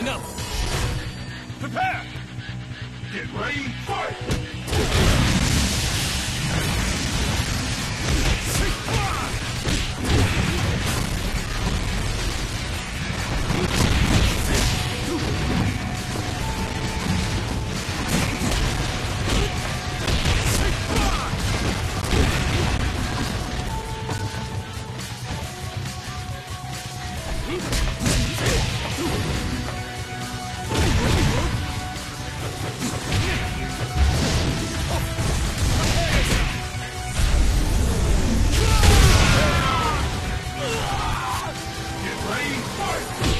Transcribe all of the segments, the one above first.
Enough! Prepare! Get ready, fight! Get fight!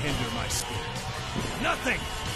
Hinder my spirit. Nothing!